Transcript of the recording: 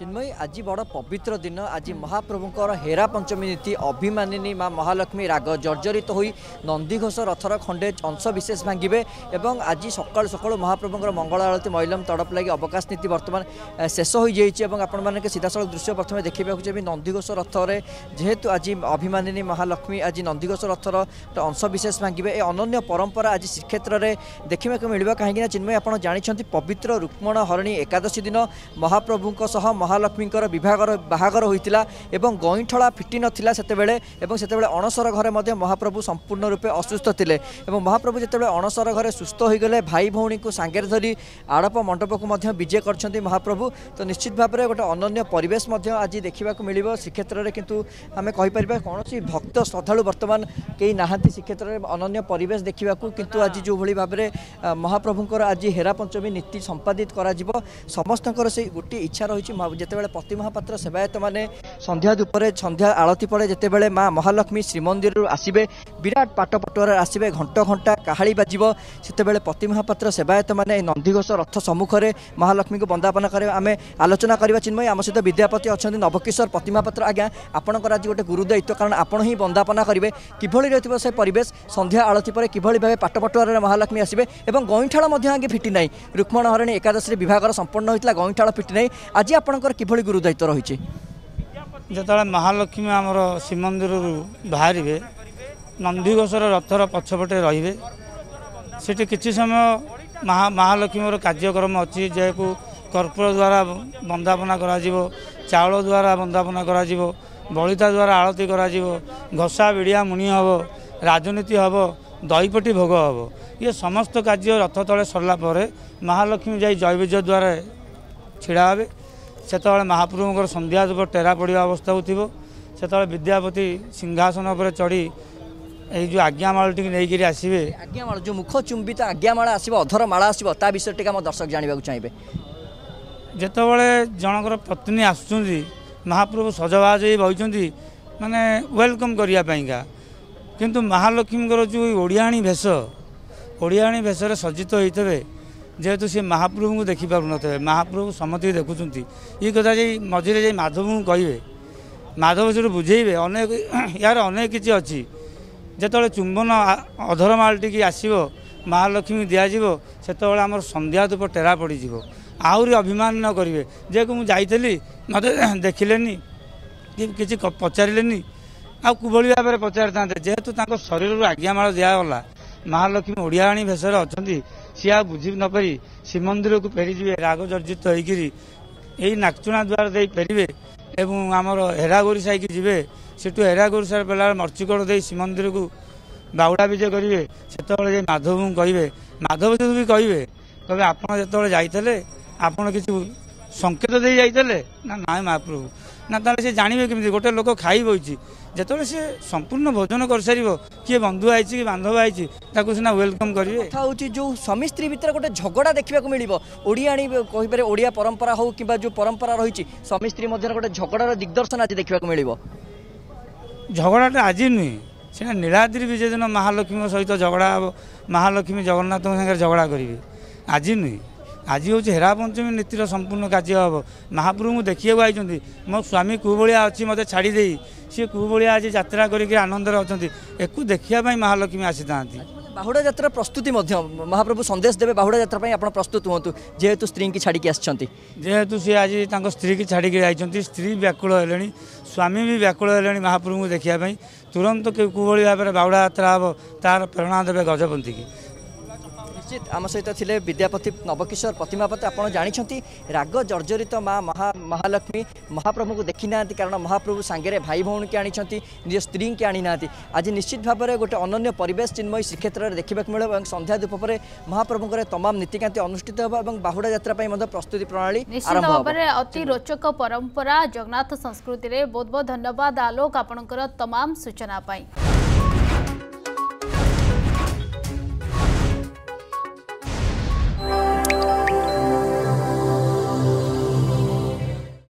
ଚିନ୍ମୟୀ ଆଜି ବଡ଼ ପବିତ୍ର ଦିନ। ଆଜି ମହାପ୍ରଭୁଙ୍କର ହେରା ପଞ୍ଚମୀ ନୀତି ଅଭିମାନିନୀ ମା ମହାଲକ୍ଷ୍ମୀ ରାଗ ଜର୍ଜରିତ ହୋଇ ନନ୍ଦିଘୋଷ ରଥର ଖଣ୍ଡେ ଅଂଶ ବିଶେଷ ଭାଙ୍ଗିବେ ଏବଂ ଆଜି ସକାଳୁ ସକାଳୁ ମହାପ୍ରଭୁଙ୍କର ମଙ୍ଗଳ ଆଳତୀ ମୈଲମ ତଡ଼ପ ଲାଗି ଅବକାଶ ନୀତି ବର୍ତ୍ତମାନ ଶେଷ ହୋଇଯାଇଛି ଏବଂ ଆପଣମାନଙ୍କ ସିଧାସଳଖ ଦୃଶ୍ୟ ପ୍ରଥମେ ଦେଖିବାକୁ ଚାହିଁବି। ନନ୍ଦିଘୋଷ ରଥରେ ଯେହେତୁ ଆଜି ଅଭିମାନିନୀ ମହାଲକ୍ଷ୍ମୀ ଆଜି ନନ୍ଦିଘୋଷ ରଥର ଅଂଶ ବିଶେଷ ଭାଙ୍ଗିବେ ଏ ଅନନ୍ୟ ପରମ୍ପରା ଆଜି ଶ୍ରୀକ୍ଷେତ୍ରରେ ଦେଖିବାକୁ ମିଳିବ। କାହିଁକିନା ଚିନ୍ମୟୀ ଆପଣ ଜାଣିଛନ୍ତି ପବିତ୍ର ରୁକ୍ମଣ ହରଣୀ ଏକାଦଶୀ ଦିନ ମହାପ୍ରଭୁଙ୍କ ସହ মহালক্ষ্মীঙ্কর বিবাহর বাহাঘর হয়েছিল এবং গইঠলা ফিটি নথিলা সেতবে এবং সেতবে অণসর ঘরে মধ্যে মহাপ্রভু সম্পূর্ণ রূপে অসুস্থ লে এবং মহাপ্রভু যেতবে অণসর ঘরে সুস্থ হয়ে গেলে ভাই ভৌণী সাগরে ধরি আড়প মণ্ডপক বিজে করছেন মহাপ্রভু তো নিশ্চিত ভাবে গোটে অনন্য পরিবেশ আজ দেখা মিলব শ্রীক্ষেত্রে কিন্তু আমি কইপার কোণী ভক্ত শ্রদ্ধাড়ু বর্তমান কেই না শ্রীক্ষেত্রে অনন্য পরিবেশ দেখা কিন্তু আজ যেভাবে ভাবে মহাপ্রভুঙ্কর আজ হেরা পঞ্চমী নীতি সম্পাদিত করা সমস্ত সেই গোটি ইচ্ছা রয়েছে যেতবে পতি মহাপাত্র সেবায়ত মানে সন্ধ্যা ধূপরে সন্ধ্যা আলতি পড়ে যেতবে মা মহালক্ষ্মী শ্রীমন্দির আসবে বিরাট পাট পটুয়ার আসবে ঘণ্ট ঘণ্টা কাহাড়ি বাজিব সেতবে পতি মহাপাত্র সেবায়ত মানে এই নন্দীঘোষ রথ সম্মুখে মহালক্ষ্মী বন্দাপন করে আমি আলোচনা করা চিন্ময় আমার সহ বিদ্যাপতি অনেক নবকিশোর প্রতিমা পাত্র আজ্ঞা আপনার আজ গোটে গুরুদায়িত্ব কারণ আপনার হি বন্দাপনা করবে কীভাবে রয়েছে সে পরিবেশ সন্ধ্যা আলতি পরে কীভাবে ভাবে পাট পটুয়ার মহালক্ষ্মী আসবে এবং গইঠাল আজ্ঞা ফিটি নাই রুক্মণ হরণী একাদশী বিভাগর সম্পন্ন হয়েছিল গইঠাল ফিটি নাই আজ আপনার ଆପଣଙ୍କର କିଭଳି ଗୁରୁ ଦାୟିତ୍ୱ ରହିଛି? ଯେତେବେଳେ ମହାଲକ୍ଷ୍ମୀ ଆମର ଶ୍ରୀମନ୍ଦିରରୁ ବାହାରିବେ ନନ୍ଦିଘୋଷର ରଥର ପଛପଟେ ରହିବେ ସେଠି କିଛି ସମୟ ମହା ମହାଲକ୍ଷ୍ମୀଙ୍କର କାର୍ଯ୍ୟକ୍ରମ ଅଛି ଯାହାକୁ କର୍ପୂର ଦ୍ୱାରା ବନ୍ଦାପନା କରାଯିବ ଚାଉଳ ଦ୍ୱାରା ବନ୍ଦାପନା କରାଯିବ ବଳିତା ଦ୍ୱାରା ଆଳତୀ କରାଯିବ ଘଷା ବିଡ଼ିଆ ମୁଣି ହେବ ରାଜନୀତି ହେବ ଦହିପଟି ଭୋଗ ହେବ ଇଏ ସମସ୍ତ କାର୍ଯ୍ୟ ରଥ ତଳେ ସରିଲା ପରେ ମହାଲକ୍ଷ୍ମୀ ଯାଇ ଜୟବିଜୟ ଦ୍ୱାରା ଛିଡ଼ା ହେବେ। ସେତେବେଳେ ମହାପ୍ରଭୁଙ୍କର ସନ୍ଧ୍ୟା ଧୂପ ଟେରା ପଡ଼ିବା ଅବସ୍ଥାକୁ ଥିବ ସେତେବେଳେ ବିଦ୍ୟାପତି ସିଂହାସନ ଉପରେ ଚଢ଼ି ଏଇ ଯେଉଁ ଆଜ୍ଞାମାଳଟିକି ନେଇକିରି ଆସିବେ। ଆଜ୍ଞାମାଳ ଯେଉଁ ମୁଖ ଚୁମ୍ବିତ ଆଜ୍ଞାମାଳ ଆସିବ ଅଧର ମାଳ ଆସିବ ତା ବିଷୟରେ ଟିକେ ଆମ ଦର୍ଶକ ଜାଣିବାକୁ ଚାହିଁବେ। ଯେତେବେଳେ ଜଣଙ୍କର ପତ୍ନୀ ଆସୁଛନ୍ତି ମହାପ୍ରଭୁ ସଜବାଜ ହେଇ ବହିଛନ୍ତି ମାନେ ୱେଲକମ୍ କରିବା ପାଇଁକା। କିନ୍ତୁ ମହାଲକ୍ଷ୍ମୀଙ୍କର ଯେଉଁ ଓଡ଼ିଆଣୀ ବେଶ ଓଡ଼ିଆଣୀ ବେଶରେ ସଜ୍ଜିତ ହୋଇଥିବେ ଯେହେତୁ ସେ ମହାପ୍ରଭୁଙ୍କୁ ଦେଖିପାରୁନଥିବେ ମହାପ୍ରଭୁ ସମସ୍ତଙ୍କୁ ଦେଖୁଛନ୍ତି। ଏଇ କଥା ଯାଇ ମଝିରେ ଯାଇ ମାଧବଙ୍କୁ କହିବେ। ମାଧବ ସେଠୁ ବୁଝେଇବେ ଅନେକ ୟାର ଅନେକ କିଛି ଅଛି। ଯେତେବେଳେ ଚୁମ୍ବନ ଆ- ଅଧରମାଳଟିକି ଆସିବ ମହାଲକ୍ଷ୍ମୀ ଦିଆଯିବ ସେତେବେଳେ ଆମର ସନ୍ଧ୍ୟା ଧୂପ ଟେରା ପଡ଼ିଯିବ। ଆହୁରି ଅଭିମାନ ନ କରିବେ। ଯେହେତୁ ମୁଁ ଯାଇଥିଲି ମୋତେ ଦେଖିଲେନି କି କିଛି ପଚାରିଲେନି। ଆଉ କିଭଳି ଭାବରେ ପଚାରିଥାନ୍ତେ ଯେହେତୁ ତାଙ୍କ ଶରୀରରୁ ଆଜ୍ଞାମାଳ ଦିଆଗଲା। ମହାଲକ୍ଷ୍ମୀ ଓଡ଼ିଆଣୀ ଭେଷରେ ଅଛନ୍ତି। ସିଏ ଆଉ ବୁଝି ନ ପାରି ଶ୍ରୀମନ୍ଦିରକୁ ଫେରିଯିବେ। ରାଗ ଜର୍ଜିତ ହୋଇକିରି ଏଇ ନାକଚୁଣା ଦ୍ୱାର ଦେଇ ଫେରିବେ ଏବଂ ଆମର ହେରାଗୋରି ସାଇକି ଯିବେ। ସେଠୁ ହେରାଗୋରି ସାର ବେଳାରେ ମର୍ଚିକୋଡ଼ ଦେଇ ଶ୍ରୀମନ୍ଦିରକୁ ବାହୁଡ଼ା ବିଜେ କରିବେ। ସେତେବେଳେ ଯାଇ ମାଧବଙ୍କୁ କହିବେ। ମାଧବ ଯଦି ବି କହିବେ କହିବେ ଆପଣ ଯେତେବେଳେ ଯାଇଥିଲେ ଆପଣ କିଛି ସଂକେତ ଦେଇ ଯାଇଥିଲେ? ନା ନାଇଁ ମହାପ୍ରଭୁ। ନା ତାହେଲେ ସେ ଜାଣିବେ କେମିତି? ଗୋଟେ ଲୋକ ଖାଇ ବଇଛି। ଯେତେବେଳେ ସେ ସମ୍ପୂର୍ଣ୍ଣ ଭୋଜନ କରିସାରିବ କିଏ ବନ୍ଧୁ ଆଇଛି କି ବାନ୍ଧବ ଆଇଛି ତାକୁ ସିନା ୱେଲକମ୍ କରିବେ। କଥା ହେଉଛି ଯେଉଁ ସ୍ୱାମୀ ସ୍ତ୍ରୀ ଭିତରେ ଗୋଟେ ଝଗଡ଼ା ଦେଖିବାକୁ ମିଳିବ ଓଡ଼ିଆଣୀ କହିପାରେ ଓଡ଼ିଆ ପରମ୍ପରା ହଉ କିମ୍ବା ଯେଉଁ ପରମ୍ପରା ରହିଛି ସ୍ୱାମୀ ସ୍ତ୍ରୀ ମଧ୍ୟରେ ଗୋଟେ ଝଗଡ଼ାର ଦିଗ୍ଦର୍ଶନ ଆଜି ଦେଖିବାକୁ ମିଳିବ। ଝଗଡ଼ାଟା ଆଜି ନୁହେଁ ସେଟା ନୀଳାଦ୍ରି ବିଜୟ ଦିନ ମହାଲକ୍ଷ୍ମୀଙ୍କ ସହିତ ଝଗଡ଼ା ହେବ ମହାଲକ୍ଷ୍ମୀ ଜଗନ୍ନାଥଙ୍କ ସାଙ୍ଗରେ ଝଗଡ଼ା କରିବେ। ଆଜି ନୁହେଁ। আজ হচ্ছে হেরা পঞ্চমী নীতির সম্পূর্ণ কার্য হব মহাপ্রভু দেখা আইছেন মো স্বামী কুভিয়া অছি মতো ছাড়ি দিয়ে সি কুভিয়া আজ যাত্রা করি আনন্দরে অনেক একু দেখা মহালক্ষ্মী আসি থাকে বাহুড়া যাত্রা প্রস্তুতি মহাপ্রভু সন্দেশ দেবে বাহুড়া যাত্রা আপনার প্রস্তুত হুম যেহেতু স্ত্রীকে ছাড়ি আসছেন যেহেতু সি আজ তাঁর স্ত্রীকে ছাড়ি যাইছেন স্ত্রী ব্যাকুল হলে স্বামী বি ব্যাকুল হলে মহাপ্রভু দেখা তুরন্ত কুভি ভাবে বাহুড়া যাত্রা হব তার প্রেরণা দেবে গজপন্থীকে ତାର ପ୍ରେରଣା ଦେବେ ଗଜପନ୍ଥୀକି ନିଶ୍ଚିତ ଆମ ସହିତ ଥିଲେ ବିଦ୍ୟାପତି ନବକିଶୋର ପ୍ରତିମାପତି ଆପଣ ଜାଣିଛନ୍ତି ରାଗ ଜର୍ଜରିତ ମା ମହା ମହାଲକ୍ଷ୍ମୀ ମହାପ୍ରଭୁଙ୍କୁ ଦେଖିନାହାନ୍ତି କାରଣ ମହାପ୍ରଭୁ ସାଙ୍ଗରେ ଭାଇ ଭଉଣୀକି ଆଣିଛନ୍ତି ନିଜ ସ୍ତ୍ରୀଙ୍କୁ ଆଣିନାହାନ୍ତି ଆଜି ନିଶ୍ଚିତ ଭାବରେ ଗୋଟେ ଅନନ୍ୟ ପରିବେଶ ଚିନ୍ମୟୀ ଶ୍ରୀକ୍ଷେତ୍ରରେ ଦେଖିବାକୁ ମିଳିବ ଏବଂ ସନ୍ଧ୍ୟା ଧୂପ ପରେ ମହାପ୍ରଭୁଙ୍କର ତମାମ ନୀତିକାନ୍ତି ଅନୁଷ୍ଠିତ ହେବ ଏବଂ ବାହୁଡ଼ା ଯାତ୍ରା ପାଇଁ ମଧ୍ୟ ପ୍ରସ୍ତୁତି ପ୍ରଣାଳୀ ନିଶ୍ଚିତ ଆରମ୍ଭ ହେବ ଭାବରେ ଅତି ରୋଚକ ପରମ୍ପରା ଜଗନ୍ନାଥ ସଂସ୍କୃତିରେ ବହୁତ ବହୁତ ଧନ୍ୟବାଦ ଆଲୋକ ଆପଣଙ୍କର ତମାମ ସୂଚନା ପାଇଁ